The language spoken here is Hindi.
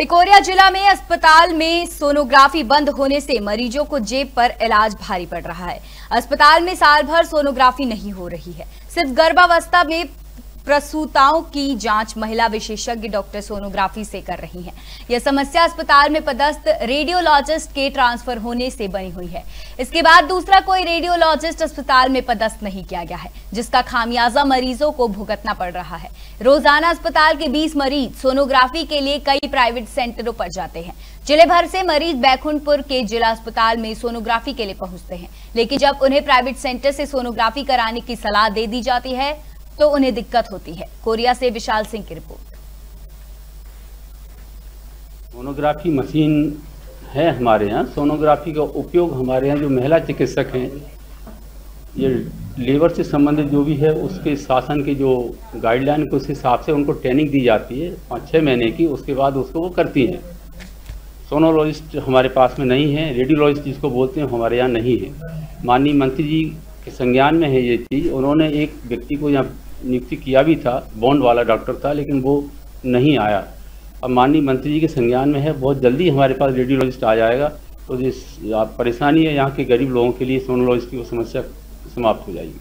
वही कोरिया जिला में अस्पताल में सोनोग्राफी बंद होने से मरीजों को जेब पर इलाज भारी पड़ रहा है। अस्पताल में साल भर सोनोग्राफी नहीं हो रही है। सिर्फ़ गर्भावस्था में प्रसूताओं की जाँच महिला विशेषज्ञ डॉक्टर सोनोग्राफी से कर रही हैं। यह समस्या अस्पताल में पदस्थ रेडियोलॉजिस्ट के ट्रांसफ़र होने से बनी हुई है। इसके बाद दूसरा कोई रेडियोलॉजिस्ट अस्पताल में पदस्थ नहीं किया गया है, जिसका खामियाजा मरीजों को भुगतना पड़ रहा है। रोज़ाना अस्पताल के 20 मरीज़ सोनोग्राफी के लिए कई प्राइवेट सेंटरों पर जाते हैं। ज़िले भर से मरीज़ बैकुंठपुर के जिला अस्पताल में सोनोग्राफी के लिए पहुँचते हैं, लेकिन जब उन्हें प्राइवेट सेंटर से सोनोग्राफी कराने की सलाह दे दी जाती है तो उन्हें दिक्कत होती है। कोरिया से विशाल सिंह की रिपोर्ट। सोनोग्राफी मशीन है हमारे यहाँ। सोनोग्राफी का उपयोग हमारे यहाँ जो महिला चिकित्सक हैं, ये लेबर से संबंधित जो भी है, उसके शासन की जो गाइडलाइन के उस हिसाब से उनको ट्रेनिंग दी जाती है, पाँच छः महीने की। उसके बाद उसको वो करती हैं। सोनोलॉजिस्ट हमारे पास में नहीं है रेडियोलॉजिस्ट जिसको बोलते हैं हमारे यहाँ नहीं है। माननीय मंत्री जी के संज्ञान में है ये चीज़। उन्होंने एक व्यक्ति को यहाँ नियुक्ति किया भी था, बॉन्ड वाला डॉक्टर था, लेकिन वो नहीं आया। अब माननीय मंत्री जी के संज्ञान में है, बहुत जल्दी हमारे पास रेडियोलॉजिस्ट आ जाएगा तो जिस परेशानी है यहाँ के गरीब लोगों के लिए, सोनोलॉजिस्ट की वो समस्या समाप्त हो जाएगी।